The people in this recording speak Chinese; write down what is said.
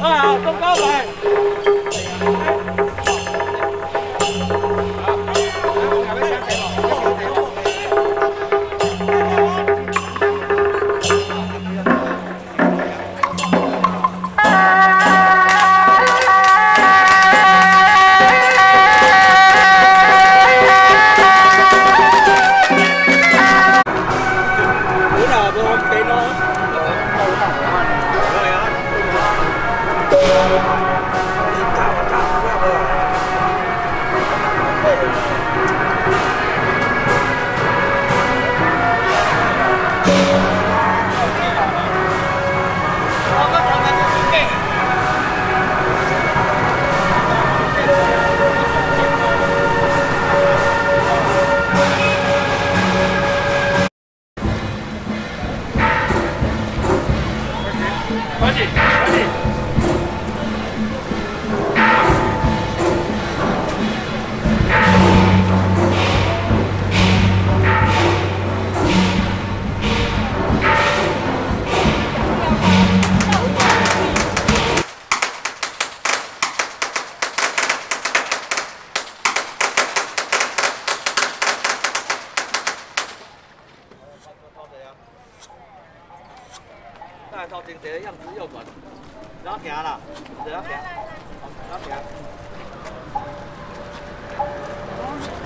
Ờ, không có rồi. 这个样子要管，不要了，不要停，不。